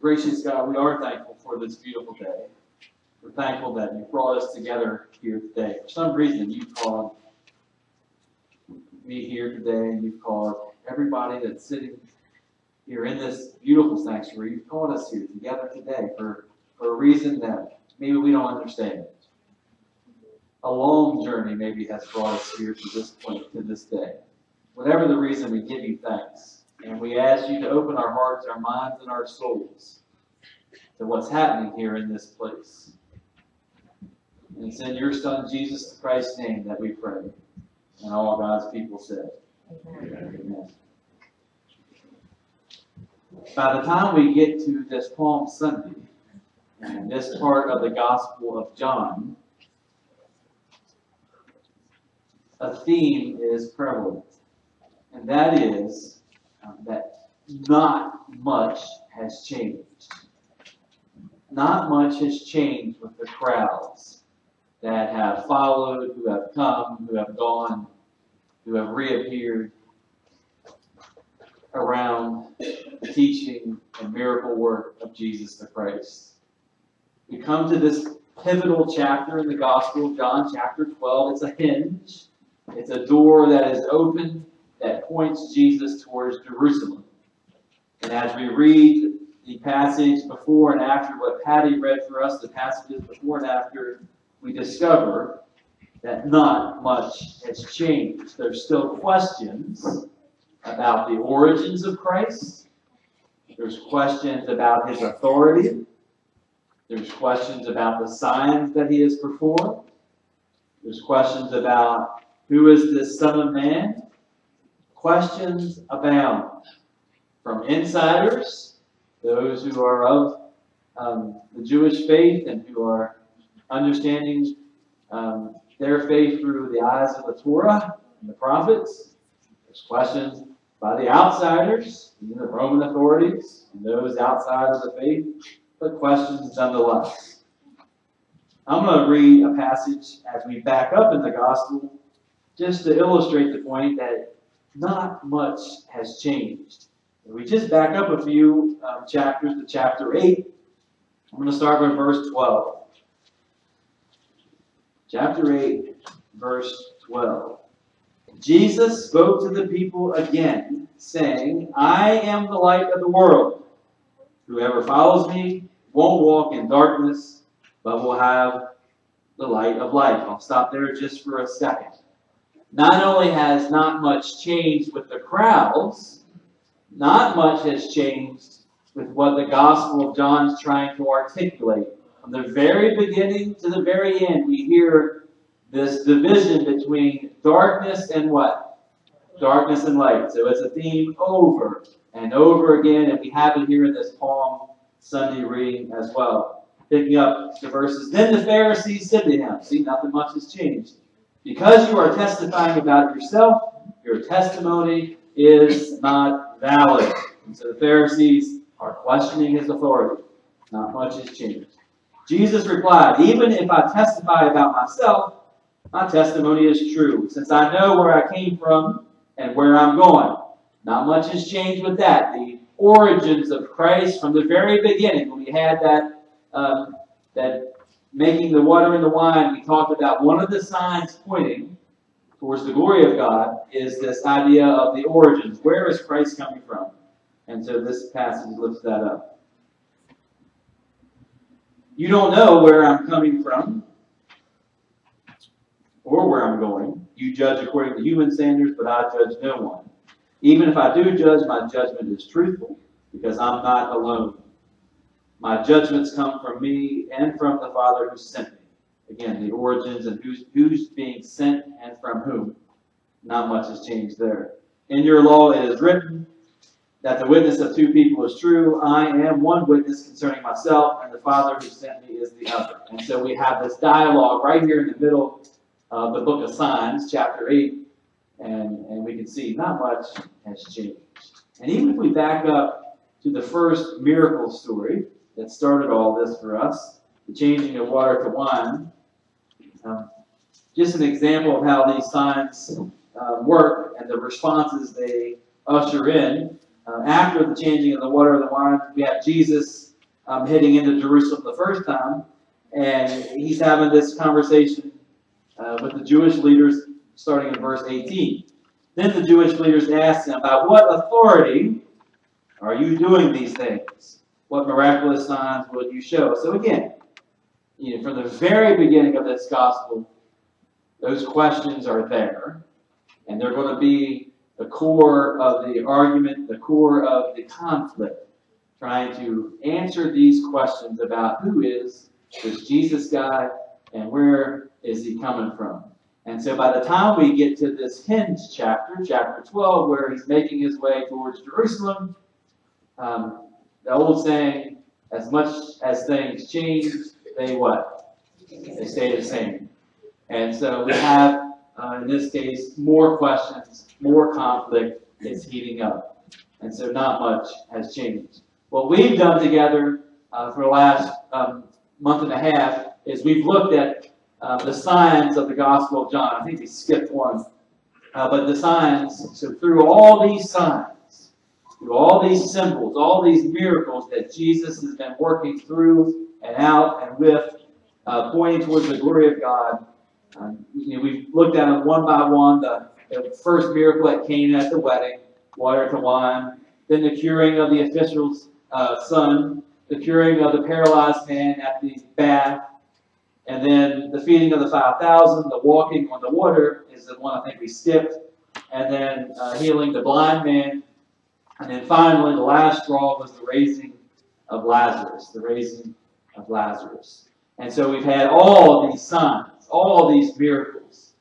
Gracious God, we are thankful for this beautiful day. We're thankful that you brought us together here today. For some reason, you've called me here today, and you've called everybody that's sitting here in this beautiful sanctuary. You've called us here together today for, for a reason that maybe we don't understand. A long journey maybe has brought us here to this point, to this day. Whatever the reason, we give you thanks. And we ask you to open our hearts, our minds, and our souls to what's happening here in this place. And it's in your Son, Jesus Christ's name, that we pray. And all God's people said, Amen. Amen. By the time we get to this Palm Sunday, and this part of the Gospel of John, a theme is prevalent. And that is that not much has changed. Not much has changed with the crowds that have followed, who have come, who have gone, who have reappeared around the teaching and miracle work of Jesus the Christ. We come to this pivotal chapter in the Gospel of John, chapter 12. It's a hinge, it's a door that is open that points Jesus towards Jerusalem. And as we read the passage before and after what Patty read for us, the passages before and after, we discover that not much has changed. There's still questions about the origins of Christ. There's questions about his authority. There's questions about the signs that he has performed. There's questions about who is this Son of Man? Questions abound from insiders, those who are of um, the Jewish faith and who are understanding um, their faith through the eyes of the Torah and the prophets. There's questions by the outsiders, the Roman authorities, and those outside of the faith, but questions nonetheless. I'm going to read a passage as we back up in the gospel just to illustrate the point that not much has changed. If we just back up a few um, chapters to chapter 8, I'm going to start with verse 12. Chapter 8, verse 12. Jesus spoke to the people again, saying, I am the light of the world. Whoever follows me won't walk in darkness, but will have the light of life. I'll stop there just for a second not only has not much changed with the crowds, not much has changed with what the Gospel of John is trying to articulate. From the very beginning to the very end, we hear this division between darkness and what? Darkness and light. So it's a theme over and over again, and we have it here in this Palm Sunday reading as well. Picking up the verses. Then the Pharisees said to him, See, nothing much has changed. Because you are testifying about yourself, your testimony is not valid. And so the Pharisees are questioning his authority. Not much has changed. Jesus replied, Even if I testify about myself, my testimony is true, since I know where I came from and where I'm going. Not much has changed with that. The origins of Christ from the very beginning, when we had that, um, that making the water into wine, we talked about one of the signs pointing towards the glory of God is this idea of the origins. Where is Christ coming from? And so this passage lifts that up. You don't know where I'm coming from or where I'm going. You judge according to human standards, but I judge no one. Even if I do judge, my judgment is truthful because I'm not alone. My judgments come from me and from the Father who sent me. Again, the origins and who's, who's being sent and from whom. Not much has changed there. In your law it is written that the witness of two people is true. I am one witness concerning myself, and the Father who sent me is the other. And so we have this dialogue right here in the middle of the book of Signs, chapter 8, and, and we can see not much has changed. And even if we back up to the first miracle story, that started all this for us, the changing of water to wine. Um, just an example of how these signs uh, work and the responses they usher in. Uh, after the changing of the water of the wine, we have Jesus um, heading into Jerusalem the first time, and he's having this conversation uh, with the Jewish leaders starting in verse 18. Then the Jewish leaders asked him, About what authority are you doing these things? What miraculous signs will you show? So again, you know, from the very beginning of this gospel, those questions are there, and they're going to be the core of the argument, the core of the conflict, trying to answer these questions about who is this Jesus guy and where is he coming from. And so by the time we get to this hinge chapter, chapter 12, where he's making his way towards Jerusalem, um, the old saying, as much as things change, they what? They stay the same. And so we have, uh, in this case, more questions, more conflict is heating up. And so not much has changed. What we've done together uh, for the last um, month and a half is we've looked at uh, the signs of the Gospel of John. I think we skipped one. Uh, but the signs, so through all these signs, through all these symbols, all these miracles that Jesus has been working through and out and with, uh, pointing towards the glory of God, um, you know, we've looked at them one by one. The, the first miracle at Cana at the wedding, water to wine. Then the curing of the official's uh, son, the curing of the paralyzed man at the bath, and then the feeding of the 5,000, the walking on the water is the one I think we skipped, and then uh, healing the blind man. And then finally, the last straw was the raising of Lazarus, the raising of Lazarus. And so we've had all these signs, all these miracles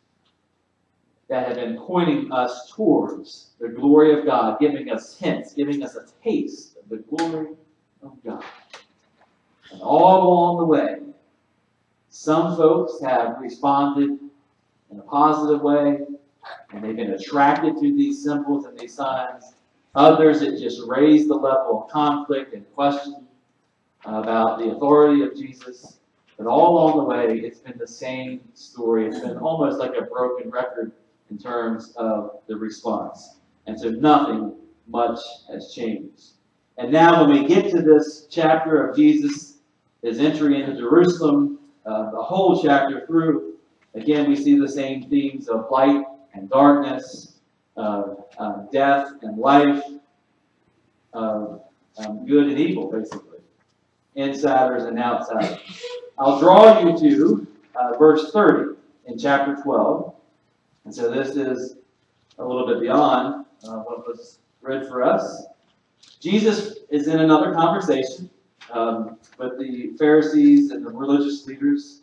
that have been pointing us towards the glory of God, giving us hints, giving us a taste of the glory of God. And all along the way, some folks have responded in a positive way, and they've been attracted to these symbols and these signs. Others, it just raised the level of conflict and question about the authority of Jesus. But all along the way, it's been the same story. It's been almost like a broken record in terms of the response. And so nothing much has changed. And now, when we get to this chapter of Jesus, his entry into Jerusalem, uh, the whole chapter through, again, we see the same themes of light and darkness, uh, uh, death and life, um, good and evil, basically, insiders and outsiders. I'll draw you to uh, verse 30 in chapter 12. And so this is a little bit beyond uh, what was read for us. Jesus is in another conversation um, with the Pharisees and the religious leaders,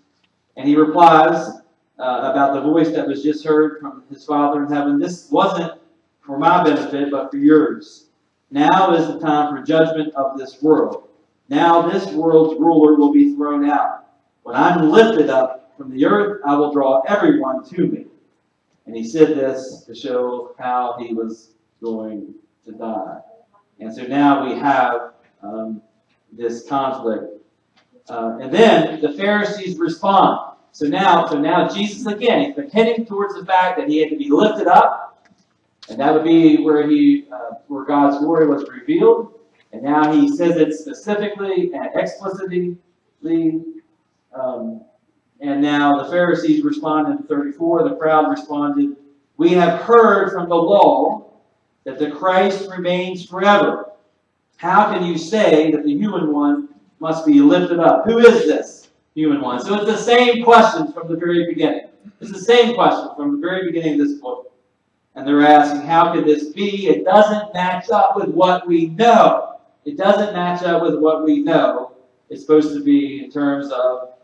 and he replies uh, about the voice that was just heard from his Father in heaven. This wasn't for my benefit, but for yours. Now is the time for judgment of this world. Now this world's ruler will be thrown out. When I'm lifted up from the earth, I will draw everyone to me. And he said this to show how he was going to die. And so now we have um, this conflict. Uh, and then the Pharisees respond. So now, so now Jesus again, he's been heading towards the fact that he had to be lifted up, and that would be where he, uh, where God's glory was revealed. And now he says it specifically and explicitly. Um, and now the Pharisees responded in 34. The crowd responded, "We have heard from the law that the Christ remains forever. How can you say that the human one must be lifted up? Who is this human one? So it's the same questions from the very beginning. It's the same question from the very beginning of this book. And they're asking, how could this be? It doesn't match up with what we know. It doesn't match up with what we know it's supposed to be in terms of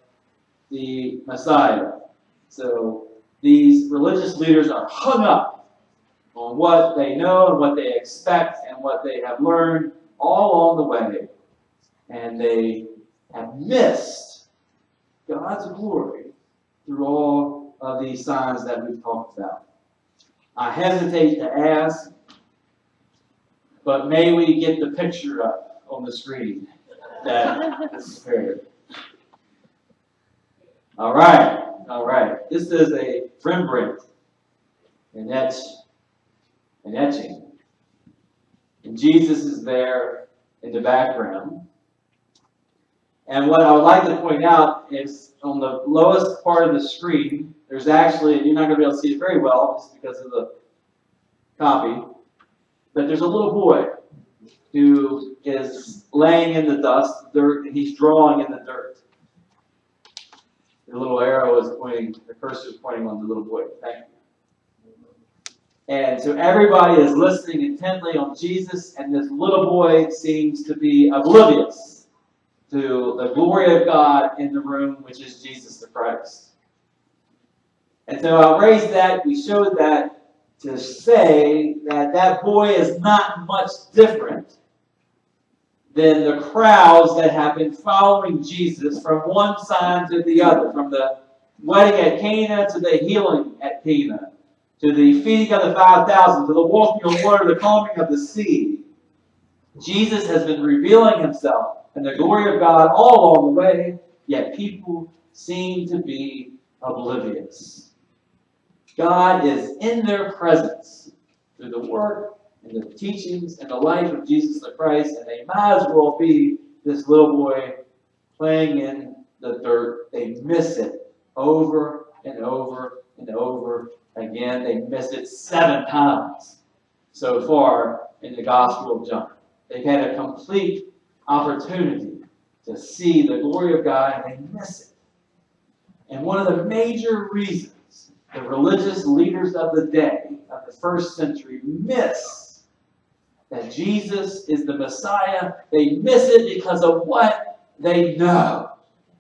the Messiah. So these religious leaders are hung up on what they know and what they expect and what they have learned all along the way, and they have missed God's glory through all of these signs that we've talked about. I hesitate to ask, but may we get the picture up on the screen that is prepared. All right, all right. This is a Rembrandt, and that's an etching. And Jesus is there in the background. And what I would like to point out is on the lowest part of the screen, there's actually, you're not going to be able to see it very well just because of the copy, but there's a little boy who is laying in the dust, dirt, and he's drawing in the dirt. The little arrow is pointing, the cursor is pointing on the little boy. Thank you. And so everybody is listening intently on Jesus, and this little boy seems to be oblivious to the glory of God in the room, which is Jesus the Christ. And so I raised that, we showed that to say that that boy is not much different than the crowds that have been following Jesus from one sign to the other, from the wedding at Cana to the healing at Cana, to the feeding of the 5,000, to the walking on water, the calming of the sea. Jesus has been revealing himself and the glory of God all along the way, yet people seem to be oblivious. God is in their presence through the work and the teachings and the life of Jesus the Christ, and they might as well be this little boy playing in the dirt. They miss it over and over and over again. They miss it seven times so far in the Gospel of John. They've had a complete opportunity to see the glory of God, and they miss it. And one of the major reasons the religious leaders of the day, of the first century, miss that Jesus is the Messiah, they miss it because of what they know.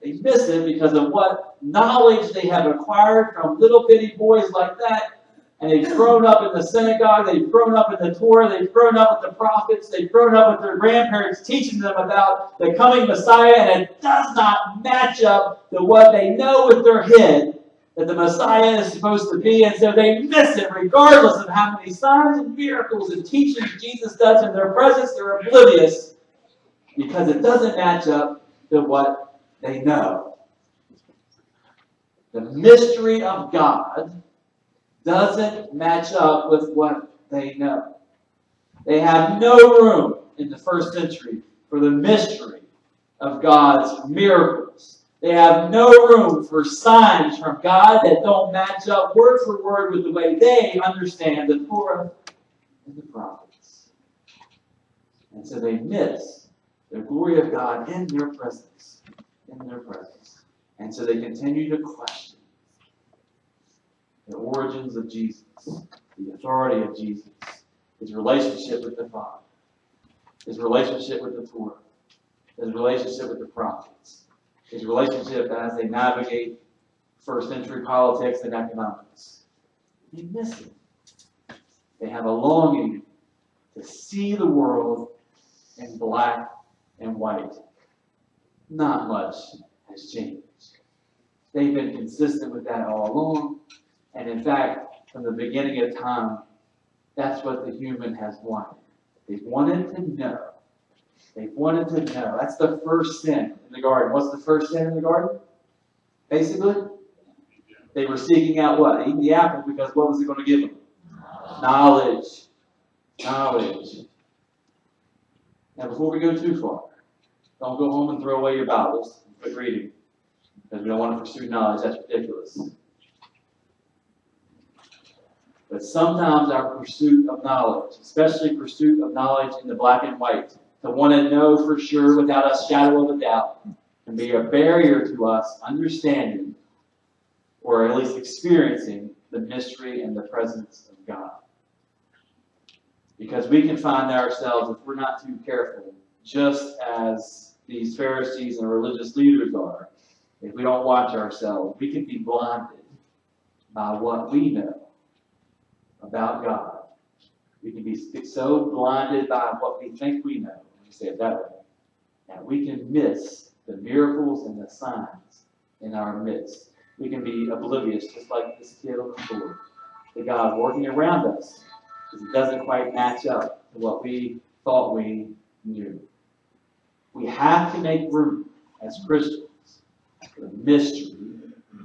They miss it because of what knowledge they have acquired from little bitty boys like that and they've grown up in the synagogue, they've grown up in the Torah, they've grown up with the prophets, they've grown up with their grandparents teaching them about the coming Messiah, and it does not match up to what they know with their head that the Messiah is supposed to be, and so they miss it regardless of how many signs and miracles and teachings Jesus does in their presence, they're oblivious because it doesn't match up to what they know. The mystery of God doesn't match up with what they know. They have no room in the first century for the mystery of God's miracles. They have no room for signs from God that don't match up word for word with the way they understand the Torah and the prophets. And so they miss the glory of God in their presence. In their presence. And so they continue to question the origins of Jesus, the authority of Jesus, his relationship with the Father, his relationship with the Torah, his relationship with the prophets, his relationship as they navigate first century politics and economics. They miss it. They have a longing to see the world in black and white. Not much has changed. They've been consistent with that all along. And in fact, from the beginning of time, that's what the human has wanted. They've wanted to know. They've wanted to know. That's the first sin in the garden. What's the first sin in the garden? Basically, they were seeking out what? Eating the apple because what was it going to give them? Knowledge. Knowledge. Now, before we go too far, don't go home and throw away your Bibles quit reading because we don't want to pursue knowledge. That's ridiculous. But sometimes our pursuit of knowledge, especially pursuit of knowledge in the black and white, to want to know for sure without a shadow of a doubt, can be a barrier to us understanding or at least experiencing the mystery and the presence of God. Because we can find ourselves, if we're not too careful, just as these Pharisees and religious leaders are, if we don't watch ourselves, we can be blinded by what we know about God. We can be so blinded by what we think we know, me say it that way, that we can miss the miracles and the signs in our midst. We can be oblivious, just like this kid on the floor, to God working around us, because it doesn't quite match up to what we thought we knew. We have to make room as Christians for the mystery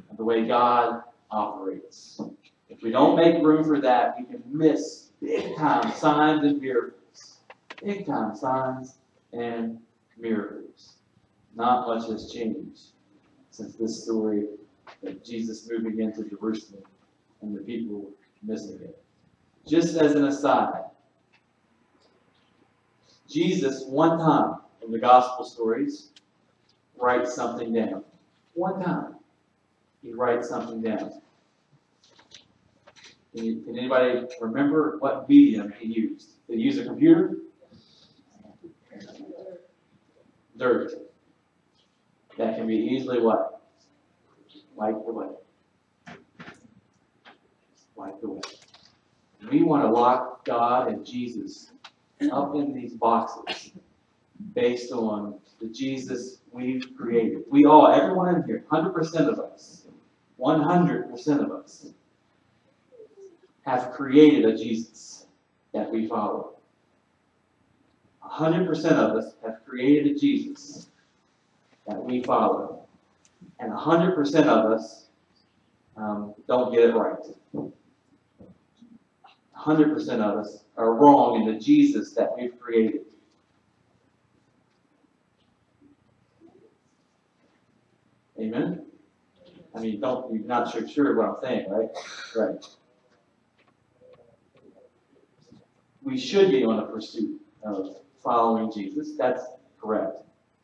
of the way God operates. If we don't make room for that, we can miss big time signs and miracles. Big time signs and miracles. not much has changed since this story of Jesus moving into Jerusalem and the people missing it. Just as an aside, Jesus, one time in the gospel stories, writes something down. One time, he writes something down. Can, can anybody remember what medium he used? Did he use a computer? Dirt. That can be easily what? Wiped away. Wiped away. We want to lock God and Jesus up in these boxes based on the Jesus we've created. We all, everyone in here, 100% of us, 100% of us have created a Jesus that we follow. 100% of us have created a Jesus that we follow. And 100% of us um, don't get it right. 100% of us are wrong in the Jesus that we've created. Amen? I mean, don't, you're not sure, sure what I'm saying, right? Right. We should be on a pursuit of following Jesus. That's correct.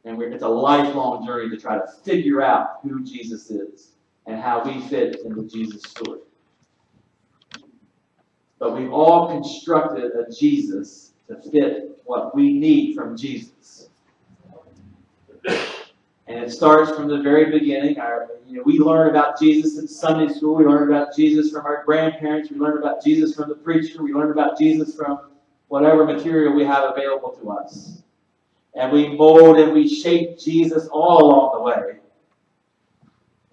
And it's a lifelong journey to try to figure out who Jesus is and how we fit into Jesus story. But we've all constructed a Jesus to fit what we need from Jesus. And it starts from the very beginning. Our, you know, we learn about Jesus in Sunday school. We learn about Jesus from our grandparents. We learn about Jesus from the preacher. We learn about Jesus from whatever material we have available to us. And we mold and we shape Jesus all along the way.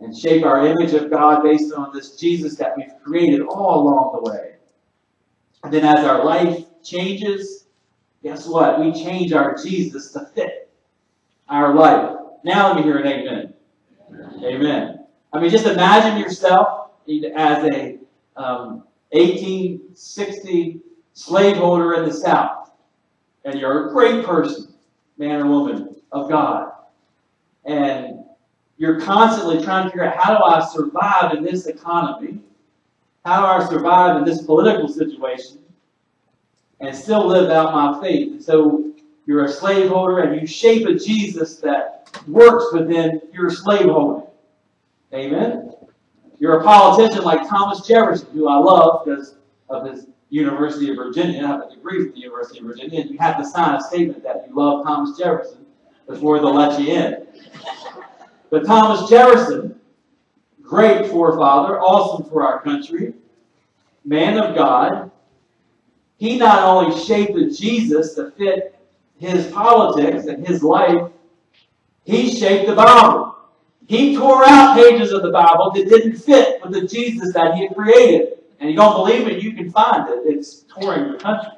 And shape our image of God based on this Jesus that we've created all along the way. And then as our life changes, guess what? We change our Jesus to fit our life. Now let me hear an amen. Amen. I mean, just imagine yourself as a um, 1860 slaveholder in the South, and you're a great person, man or woman of God, and you're constantly trying to figure out how do I survive in this economy? How do I survive in this political situation and still live out my faith? And so you're a slaveholder and you shape a Jesus that works within your slaveholding. Amen? You're a politician like Thomas Jefferson, who I love because of his University of Virginia. Have a degree from the University of Virginia, and you have to sign a statement that you love Thomas Jefferson before they'll let you in. But Thomas Jefferson Great forefather, awesome for our country, man of God. He not only shaped Jesus to fit his politics and his life, he shaped the Bible. He tore out pages of the Bible that didn't fit with the Jesus that he had created. And you don't believe you find it. It's touring the country.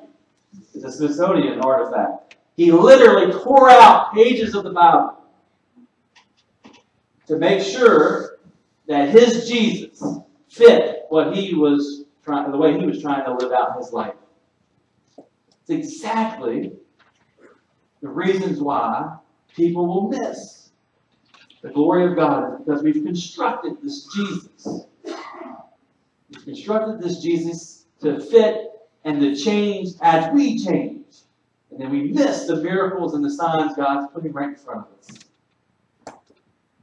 It's a Smithsonian artifact. He literally tore out pages of the Bible to make sure that his Jesus fit what he was trying, the way he was trying to live out his life. It's exactly the reasons why people will miss the glory of God because we've constructed this Jesus. We've constructed this Jesus to fit and to change as we change. And then we miss the miracles and the signs God's putting right in front of us.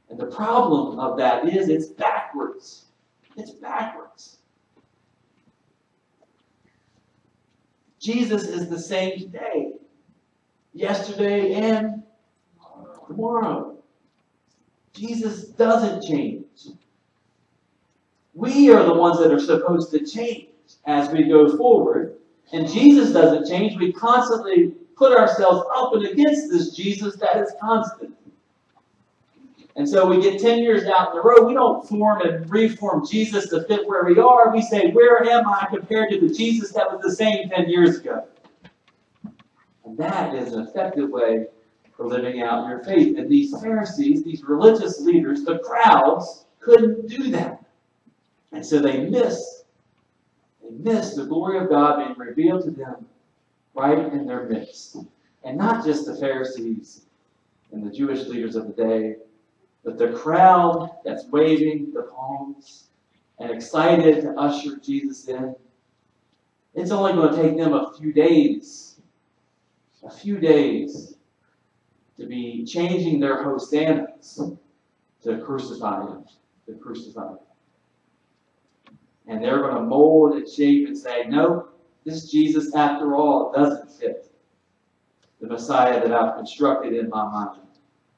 And the problem of that is it's backwards. It's backwards. Jesus is the same today, yesterday, and tomorrow. Jesus doesn't change. We are the ones that are supposed to change as we go forward. And Jesus doesn't change. We constantly put ourselves up and against this Jesus that is constant. And so we get 10 years down the road, we don't form and reform Jesus to fit where we are. We say, Where am I compared to the Jesus that was the same 10 years ago? And that is an effective way for living out your faith. And these Pharisees, these religious leaders, the crowds, couldn't do that. And so they miss, they miss the glory of God being revealed to them right in their midst. And not just the Pharisees, and the Jewish leaders of the day. But the crowd that's waving the palms and excited to usher Jesus in, it's only going to take them a few days, a few days to be changing their hosannas to crucify him, to crucify him. And they're going to mold and shape and say, no, this Jesus, after all, doesn't fit the Messiah that I've constructed in my mind.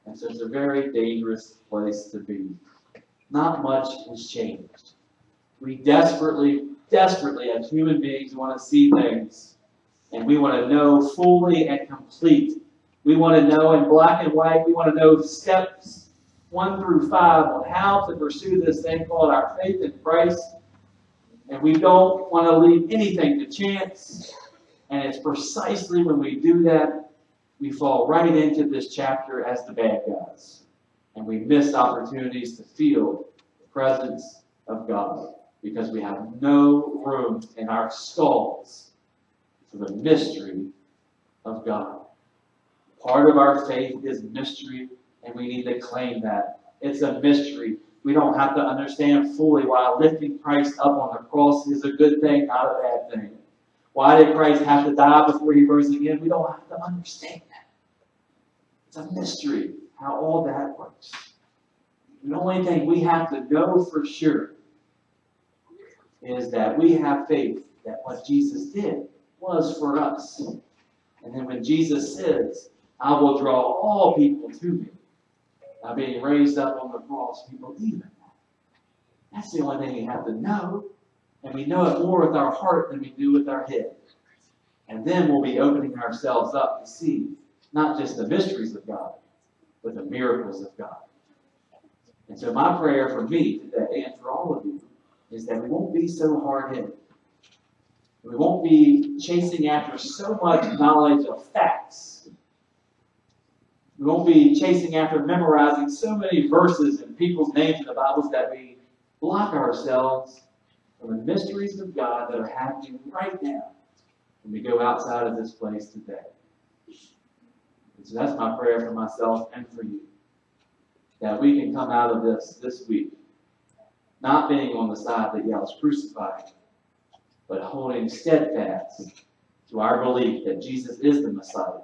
And so it's a very dangerous place to be. Not much has changed. We desperately, desperately, as human beings, want to see things. And we want to know fully and complete. We want to know in black and white. We want to know steps one through five on how to pursue this thing called our faith in Christ. And we don't want to leave anything to chance. And it's precisely when we do that we fall right into this chapter as the bad guys. And we miss opportunities to feel the presence of God because we have no room in our skulls for the mystery of God. Part of our faith is mystery, and we need to claim that. It's a mystery. We don't have to understand fully why lifting Christ up on the cross is a good thing, not a bad thing. Why did Christ have to die before he rose again? We don't have to understand. That. It's a mystery how all that works. The only thing we have to know for sure is that we have faith that what Jesus did was for us. And then when Jesus says, I will draw all people to me, by being raised up on the cross, we believe in that. That's the only thing we have to know. And we know it more with our heart than we do with our head. And then we'll be opening ourselves up to see not just the mysteries of God, but the miracles of God. And so my prayer for me today and for all of you is that we won't be so hard-headed. We won't be chasing after so much knowledge of facts. We won't be chasing after memorizing so many verses and people's names in the Bibles that we block ourselves from the mysteries of God that are happening right now when we go outside of this place today. And so that's my prayer for myself and for you. That we can come out of this this week, not being on the side that yells crucified, but holding steadfast to our belief that Jesus is the Messiah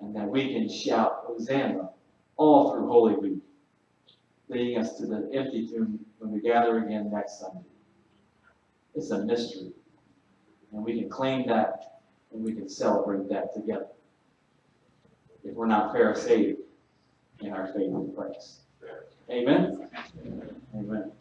and that we can shout Hosanna all through Holy Week, leading us to the empty tomb when we gather again next Sunday. It's a mystery, and we can claim that and we can celebrate that together if we're not Pharisaic in our faith in Christ. Amen? Amen.